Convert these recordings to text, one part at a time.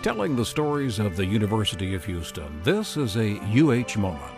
Telling the stories of the University of Houston, this is a UH moment.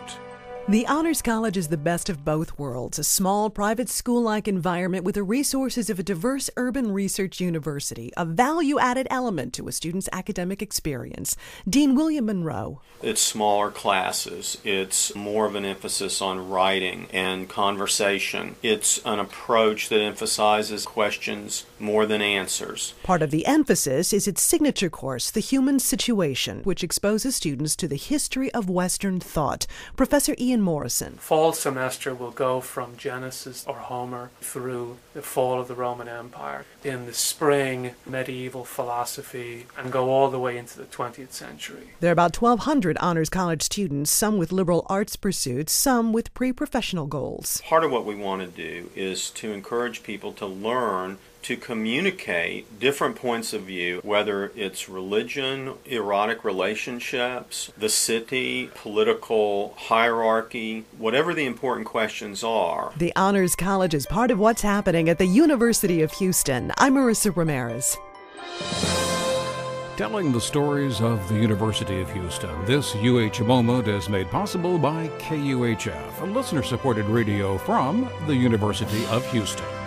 The Honors College is the best of both worlds a small, private school like environment with the resources of a diverse urban research university, a value added element to a student's academic experience. Dean William Monroe. It's smaller classes, it's more of an emphasis on writing and conversation. It's an approach that emphasizes questions more than answers. Part of the emphasis is its signature course, The Human Situation, which exposes students to the history of Western thought. Professor Ian Morrison. Fall semester will go from Genesis or Homer through the fall of the Roman Empire. In the spring, medieval philosophy, and go all the way into the 20th century. There are about 1,200 Honors College students, some with liberal arts pursuits, some with pre professional goals. Part of what we want to do is to encourage people to learn to communicate different points of view, whether it's religion, erotic relationships, the city, political hierarchy, whatever the important questions are. The Honors College is part of what's happening at the University of Houston. I'm Marissa Ramirez. Telling the stories of the University of Houston, this UH moment is made possible by KUHF, a listener supported radio from the University of Houston.